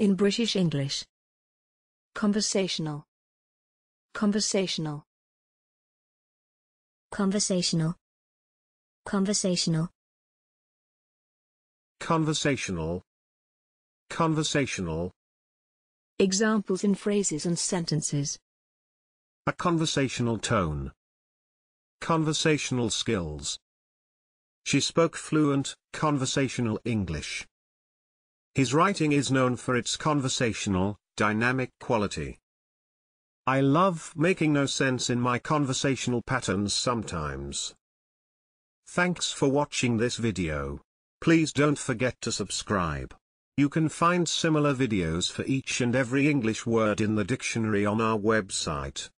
In British English. Conversational. Conversational. Conversational. Conversational. Conversational. Conversational. Examples in phrases and sentences. A conversational tone. Conversational skills. She spoke fluent, conversational English. His writing is known for its conversational, dynamic quality. I love making no sense in my conversational patterns sometimes. Thanks for watching this video. Please don't forget to subscribe. You can find similar videos for each and every English word in the dictionary on our website.